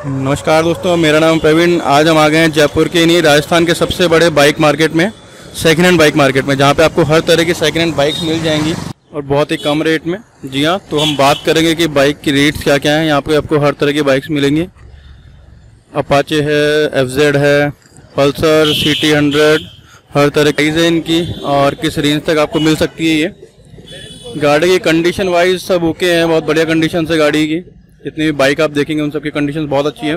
नमस्कार दोस्तों, मेरा नाम प्रवीण। आज हम आ गए हैं जयपुर के नहीं राजस्थान के सबसे बड़े बाइक मार्केट में सेकेंड हैंड बाइक मार्केट में, जहाँ पे आपको हर तरह की सेकेंड हैंड बाइक्स मिल जाएँगी और बहुत ही कम रेट में। जी हाँ तो हम बात करेंगे कि बाइक की रेट्स क्या क्या हैं। यहाँ पे आपको हर तरह की बाइक्स मिलेंगी। अपाचे है FZ है पल्सर सी टी हंड्रेड हर तरह की है इनकी, और किस रेंज तक आपको मिल सकती है ये। गाड़ी की कंडीशन वाइज सब ओके हैं, बहुत बढ़िया कंडीशन से गाड़ी की। जितनी भी बाइक आप देखेंगे, उन सबकी कंडीशन बहुत अच्छी है।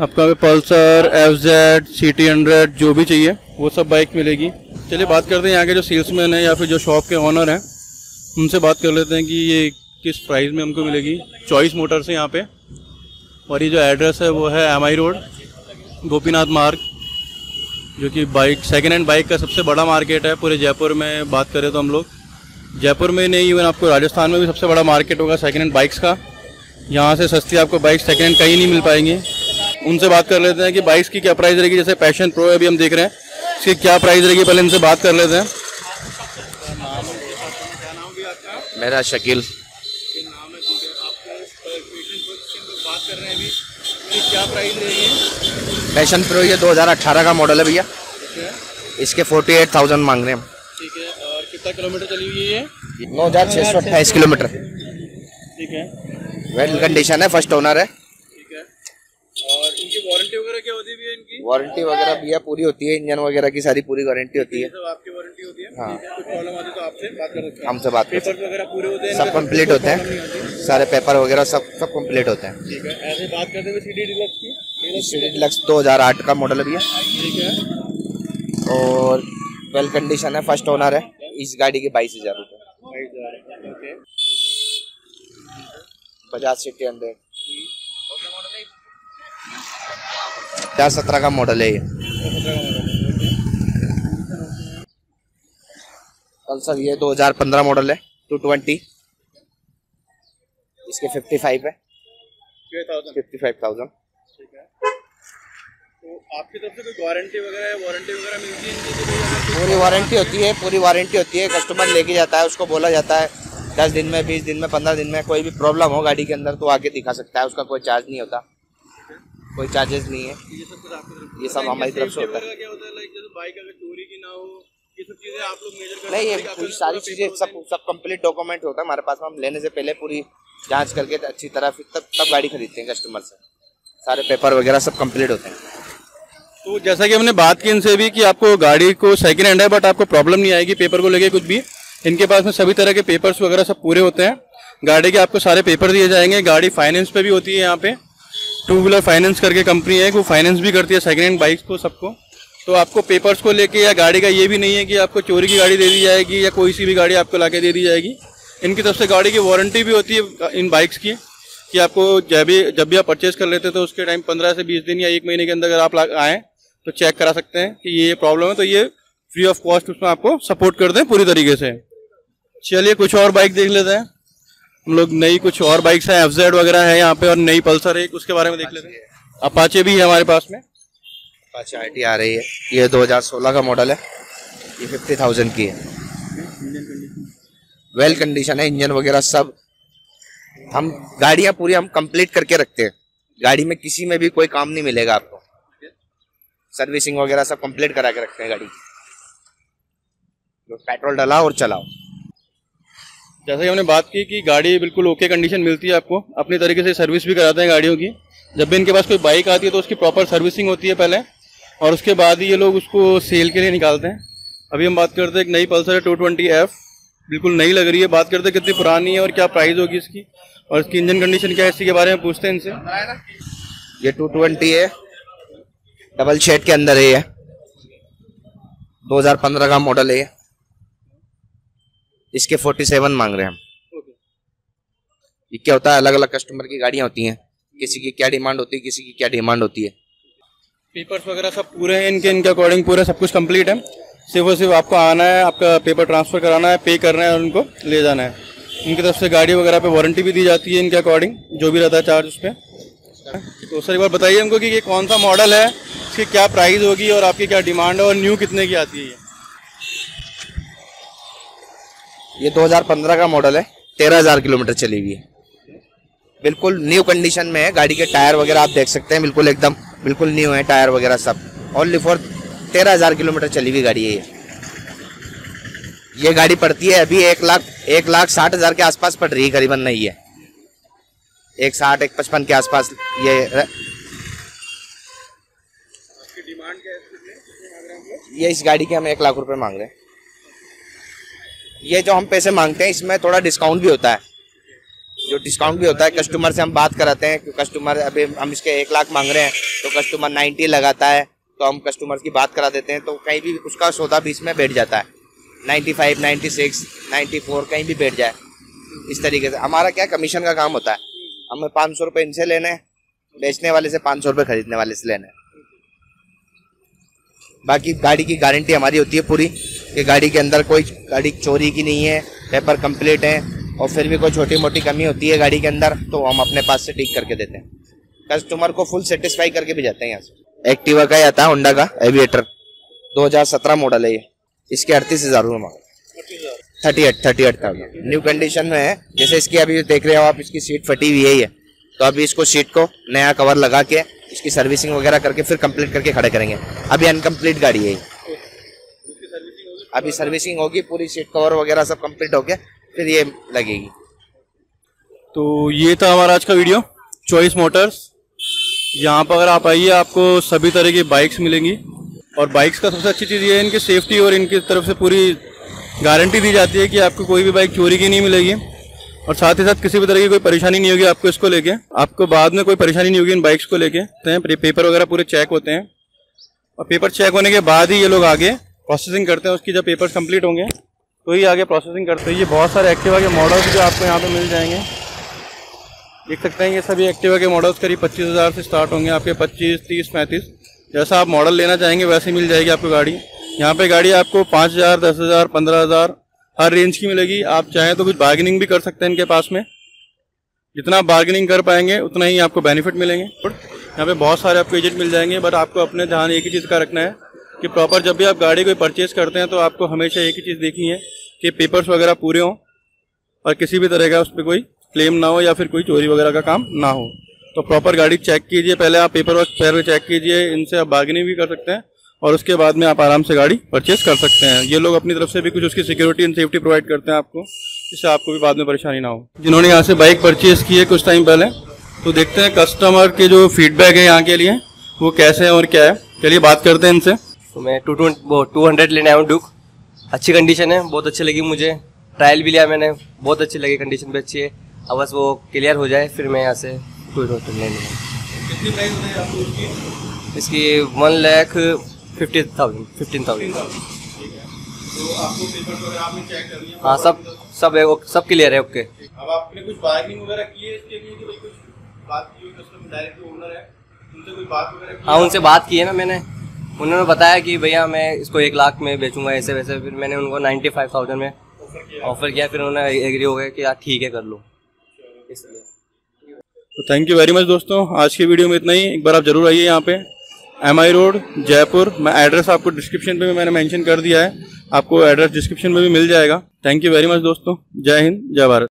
आपका Pulsar F Z C T hundred जो भी चाहिए, वो सब बाइक मिलेगी। चलिए बात करते हैं यहाँ के जो सेल्समैन है या फिर जो शॉप के ऑनर हैं। उनसे बात कर लेते हैं कि ये किस प्राइस में हमको मिलेगी। चॉइस मोटर्स है यहाँ पे। और ये जो एड्रेस है, वो है एम आई रोड गोपीनाथ मार्ग, जो कि बाइक सेकेंड हैंड बाइक का सबसे बड़ा मार्केट है। पूरे जयपुर में बात करें तो हम लोग। जयपुर में नहीं इवन आपको राजस्थान में भी सबसे बड़ा मार्केट होगा सेकेंड हैंड बाइक्स का। यहाँ से सस्ती आपको बाइक सेकेंड हैंड कहीं नहीं मिल पाएँगी। उनसे बात कर लेते हैं कि बाइक्स की क्या प्राइस रहेगी जैसे पैशन प्रो अभी हम देख रहे हैं। इसकी क्या प्राइस रहेगी पहले इनसे बात कर लेते हैं। मेरा शकील। क्या प्राइस रहेगी पैशन प्रो ये 2018 का मॉडल है भैया। इसके 48,000 मांग रहे हैं हम। ठीक है और कितना किलोमीटर चली हुई है ये? नौ हज़ार छः सौ अट्ठाईस किलोमीटर। ठीक है। वेल कंडीशन है फ़र्स्ट ओनर है। ठीक है। और इनकी वारंटी वगैरह क्या होती है इनकी? वारंटी वगैरह भैया पूरी होती है इंजन वगैरह की सारी पूरी वारंटी होती है। सब आपकी वारंटी होती है। हाँ। कुछ प्रॉब्लम आती है तो आपसे बात कर सकते हैं। हमसे बात कर वगैरह पूरे होते हैं सब इनके कंप्लीट होते। हैं। सारे पेपर वगैरह सब सब कंप्लीट होते हैं। ठीक है ऐसे बात करते हुए सीडी डिलक्स की। डिलक्स सीडी डिलक्स 2008 का मॉडल है ठीक है। और वेल कंडीशन है फ़र्स्ट ओनर है। इस गाड़ी के बाईस हज़ार रुपये बजाज सिटी हंड्रेड चार सत्रह का मॉडल है ये? कल सर ये 2015 मॉडल है 220 इसके 55 है। 55,000 ठीक है। तो आपकी तरफ़ से कोई वारंटी वगैरह वारंटी वगैरह मिलती है पूरी वारंटी होती है पूरी वारंटी होती है। कस्टमर लेके जाता है उसको बोला जाता है। दस दिन में बीस दिन में पंद्रह दिन में कोई भी प्रॉब्लम हो गाड़ी के अंदर तो आके दिखा सकता है उसका कोई चार्ज नहीं होता। कोई चार्जेस नहीं है। ये सब ये हमारी तरफ़ से होता है। क्या होता है? लाइक जैसे बाइक अगर चोरी की ना हो ये सब चीज़ें आप लोग मेजर कर नहीं ये पूरी सारी चीज़ें सब सब कंप्लीट डॉक्यूमेंट होता है। हमारे पास हम लेने से पहले पूरी जाँच करके अच्छी तरह फिर तब तब गाड़ी खरीदते हैं कस्टमर से। सारे पेपर वगैरह सब कंप्लीट होते हैं। तो जैसा कि हमने बात की इनसे भी कि आपको गाड़ी को सेकंड हैंड है बट आपको प्रॉब्लम नहीं आएगी पेपर को लेके कुछ भी। इनके पास में सभी तरह के पेपर्स वगैरह सब पूरे होते हैं। गाड़ी के आपको सारे पेपर दिए जाएँगे। गाड़ी फाइनेंस पे भी होती है यहाँ पे। टू व्हीलर फाइनेंस करके कंपनी है। वो फाइनेंस भी करती है सेकेंड हैंड बाइक्स को, सबको। तो आपको पेपर्स को लेके या गाड़ी का ये भी नहीं है कि आपको चोरी की गाड़ी दे दी जाएगी या कोई सी भी गाड़ी आपको लाके दे दी जाएगी। इनकी तरफ़ से गाड़ी की वारंटी भी होती है इन बाइक्स की कि आपको जब भी जब भी आप परचेज कर लेते हैं तो उसके टाइम पंद्रह से बीस दिन या एक महीने के अंदर अगर आप आएँ तो चेक करा सकते हैं कि ये प्रॉब्लम है। तो ये फ्री ऑफ़ कॉस्ट उसमें आपको सपोर्ट कर हैं पूरी तरीके से। चलिए कुछ और बाइक देख लेते हैं। हम लोग नई कुछ और बाइक्स हैं एफ़ वगैरह है यहाँ पे और नई पल्सर है उसके बारे में देख लेते हैं। अपाचे भी है हमारे पास में। अच्छा आई आ रही है। ये 2016 का मॉडल है। ये 50,000 की है। वेल कंडीशन है इंजन वगैरह सब। हम गाड़ियाँ पूरी हम कंप्लीट करके रखते हैं। गाड़ी में किसी में भी कोई काम नहीं मिलेगा आपको। सर्विसिंग वगैरह सब कंप्लीट करा के रखते हैं गाड़ी की। पेट्रोल डाला और चलाओ। जैसे कि हमने बात की कि गाड़ी बिल्कुल ओके कंडीशन मिलती है आपको अपनी तरीके से सर्विस भी कराते हैं गाड़ियों की। जब भी इनके पास कोई बाइक आती है तो उसकी प्रॉपर सर्विसिंग होती है पहले और उसके बाद ही ये लोग उसको सेल के लिए निकालते हैं। अभी हम बात करते हैं एक नई पल्सर है टू ट्वेंटी एफ़ बिल्कुल नई लग रही है। बात करते हैं कितनी पुरानी है और क्या प्राइस होगी इसकी और इसकी इंजन कंडीशन क्या है इसी के बारे में पूछते हैं इनसे। ये टू ट्वेंटी है डबल शेड के अंदर है ये। 2015 का मॉडल है ये। इसके 47 मांग रहे हैं हम। ये क्या होता है? अलग अलग कस्टमर की गाड़ियाँ होती हैं। किसी की क्या डिमांड होती है किसी की क्या डिमांड होती है। पेपर्स वगैरह सब पूरे हैं इनके इनके अकॉर्डिंग पूरे सब कुछ कंप्लीट है। सिर्फ़ और सिर्फ़ आपको आना है आपका पेपर ट्रांसफ़र कराना है पे करना है और उनको ले जाना है। इनकी तरफ़ से गाड़ी वगैरह पे वारंटी भी दी जाती है इनके अकॉर्डिंग जो भी रहता है चार्ज उस पर तो सर एक बार बताइए हमको कि ये कौन सा मॉडल है? इसकी क्या प्राइस होगी और आपकी क्या डिमांड है और न्यू कितने की आती है ये ये 2015 का मॉडल है, तेरह हज़ार किलोमीटर चली हुई है। बिल्कुल न्यू कंडीशन में है, गाड़ी के टायर वगैरह आप देख सकते हैं, बिल्कुल एकदम, बिल्कुल न्यू है, टायर वगैरह सब। ओनली फॉर तेरह हज़ार किलोमीटर चली हुई गाड़ी है ये। ये गाड़ी पड़ती है अभी एक लाख एक लाख साठ हज़ार के आसपास पड़ रही है, करीबन नहीं है। एक साठ, एक पचपन के आसपास ये ये इस गाड़ी के हम एक लाख रुपए मांग रहे हैं। ये जो हम पैसे मांगते हैं, इसमें थोड़ा डिस्काउंट भी होता है। जो डिस्काउंट भी होता है कस्टमर से हम बात कराते हैं कि कस्टमर अभी हम इसके एक लाख मांग रहे हैं तो कस्टमर नाइन्टी लगाता है तो हम कस्टमर की बात करा देते हैं तो कहीं भी उसका सौदा बीच में बैठ जाता है। Ninety five ninety six ninety four कहीं भी बैठ जाए। इस तरीके से। हमारा क्या कमीशन का काम होता है? हमें पाँच सौ रुपये इनसे लेने हैं, बेचने वाले से पाँच सौ रुपये खरीदने वाले से लेने बाकी गाड़ी की गारंटी हमारी होती है पूरी। कि गाड़ी के अंदर कोई गाड़ी चोरी की नहीं है, पेपर कंप्लीट है और फिर भी कोई छोटी मोटी कमी होती है गाड़ी के अंदर तो हम अपने पास से ठीक करके देते हैं। कस्टमर को फुल सेटिस्फाई करके भी जाते हैं यहाँ से। एक्टिवा का ही आता है होंडा का एविएटर 2017 मॉडल है ये। इसके अड़तीस हज़ार मांग thirty eight thirty eight thousand new condition में है। जैसे इसकी अभी देख रहे हो आप, इसकी सीट फटी हुई है तो अभी इसको सीट को नया कवर लगा के, इसकी सर्विसिंग वगैरह करके फिर कंप्लीट करके खड़े करेंगे। अभी अनकम्प्लीट गाड़ी है अभी सर्विसिंग होगी, पूरी सीट कवर वगैरह सब कंप्लीट हो गया, फिर ये लगेगी। तो ये था हमारा आज का वीडियो चॉइस मोटर्स यहाँ पर अगर आप आइए, आपको सभी तरह की बाइक्स मिलेंगी। और बाइक्स का सबसे अच्छी चीज़ ये है, इनकी सेफ्टी और इनकी तरफ़ से पूरी गारंटी दी जाती है कि आपको कोई भी बाइक चोरी की नहीं मिलेगी। और साथ ही साथ किसी भी तरह की कोई परेशानी नहीं होगी आपको इसको लेके। आपको बाद में कोई परेशानी नहीं होगी इन बाइक्स को लेके। तो पेपर वगैरह पूरे चेक होते हैं। और पेपर चेक होने के बाद ही ये लोग आगे प्रोसेसिंग करते हैं, उसकी जब पेपर्स कंप्लीट होंगे तो ही आगे प्रोसेसिंग करते हैं। ये बहुत सारे एक्टिवा के मॉडल्स जो आपको यहाँ पे मिल जाएँगे। देख सकते हैं, ये सभी एक्टिवा के मॉडल्स करीब पच्चीस हज़ार से स्टार्ट होंगे, आपके पच्चीस, तीस, पैंतीस। जैसा आप मॉडल लेना चाहेंगे, वैसे मिल जाएगी आपको गाड़ी। यहाँ पे गाड़ी आपको पाँच हज़ार, दस हज़ार, पंद्रह हज़ार, हर रेंज की मिलेगी। आप चाहें तो कुछ बार्गेनिंग भी कर सकते हैं इनके पास में। जितना आप बार्गेनिंग कर पाएँगे, उतना ही आपको बेनिफिट मिलेंगे। यहाँ पे बहुत सारे आपको एजेंट मिल जाएँगे बट आपको अपने ध्यान एक ही चीज़ का रखना है कि प्रॉपर जब भी आप गाड़ी कोई परचेज करते हैं तो आपको हमेशा एक ही चीज़ देखनी है कि पेपर्स वगैरह पूरे हों और किसी भी तरह का उस पर कोई क्लेम ना हो या फिर कोई चोरी वगैरह का काम ना हो। तो प्रॉपर गाड़ी चेक कीजिए, पहले आप पेपर वर्क पहले चेक कीजिए, इनसे आप बार्गेनिंग भी कर सकते हैं और उसके बाद में आप आराम से गाड़ी परचेज कर सकते हैं। ये लोग अपनी तरफ़ से भी कुछ उसकी सिक्योरिटी एंड सेफ्टी प्रोवाइड करते हैं आपको, जिससे आपको भी बाद में परेशानी ना हो। जिन्होंने यहाँ से बाइक परचेज की है कुछ टाइम पहले तो देखते हैं कस्टमर के जो फीडबैक है यहाँ के लिए, वो कैसे है और क्या है। चलिए बात करते हैं इनसे। तो मैं टू टू टू हंड्रेड लेने आया हूँ डुक अच्छी कंडीशन है बहुत अच्छी लगी मुझे। ट्रायल भी लिया मैंने बहुत अच्छी लगी कंडीशन भी अच्छी है। अब बस वो क्लियर हो जाए फिर मैं यहाँ से टू हंड्रेड लेने उसकी? इसकी one lakh fifty thousand fifteen thousand तो हाँ सब सब है सब क्लियर है ओके अब आपने कुछ बार्गेनिंग वगैरह की है इसके लिए कि भाई कुछ बात की कस्टमर डायरेक्ट ओनर है? उनसे कोई बात वगैरह हाँ? उनसे बात की है ना मैंने। उन्होंने बताया कि भैया मैं इसको एक लाख में बेचूँगा, ऐसे वैसे। फिर मैंने उनको नाइन्टी फाइव थाउज़ेंड में ऑफ़र किया, फिर उन्होंने एग्री हो गया कि यार ठीक है, कर लो। इसलिए। तो थैंक यू वेरी मच दोस्तों। आज की वीडियो में इतना ही। एक बार आप ज़रूर आइए यहाँ पे। M I road Jaipur. मैं एड्रेस आपको डिस्क्रिप्शन पे मैंने मेंशन कर दिया है। आपको एड्रेस डिस्क्रिप्शन में भी मिल जाएगा। थैंक यू वेरी मच दोस्तों। जय हिंद, जय भारत।